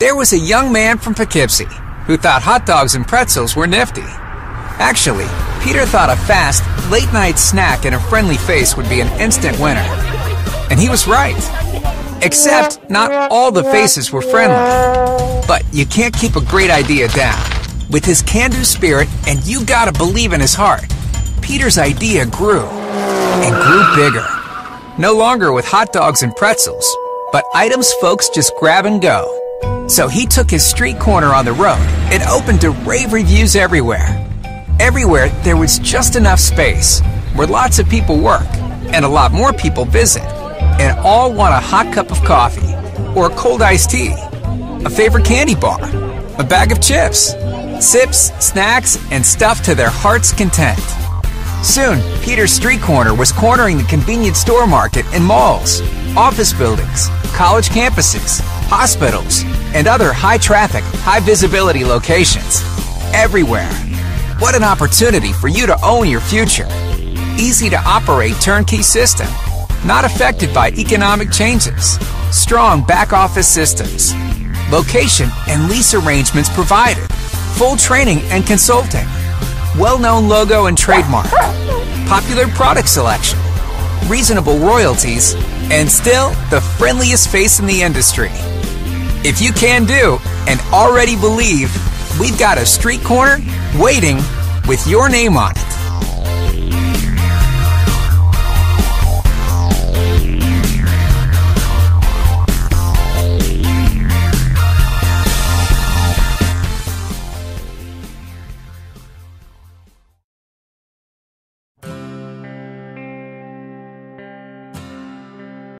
There was a young man from Poughkeepsie who thought hot dogs and pretzels were nifty. Actually, Peter thought a fast, late night snack and a friendly face would be an instant winner. And he was right. Except, not all the faces were friendly. But you can't keep a great idea down. With his can do spirit, and you gotta believe in his heart, Peter's idea grew and grew bigger. No longer with hot dogs and pretzels, but items folks just grab and go. So he took his street corner on the road It opened to rave reviews everywhere. Everywhere there was just enough space where lots of people work and a lot more people visit, and all want a hot cup of coffee or a cold iced tea, a favorite candy bar, a bag of chips, sips, snacks, and stuff to their heart's content. Soon, Peter's Street Corner was cornering the convenience store market in malls, office buildings, college campuses, hospitals, and other high traffic, high visibility locations. Everywhere. What an opportunity for you to own your future. Easy to operate turnkey system. Not affected by economic changes. Strong back office systems. Location and lease arrangements provided. Full training and consulting. Well known logo and trademark. Popular product selection. Reasonable royalties. And still the friendliest face in the industry. If you can do and already believe, we've got a street corner waiting with your name on it.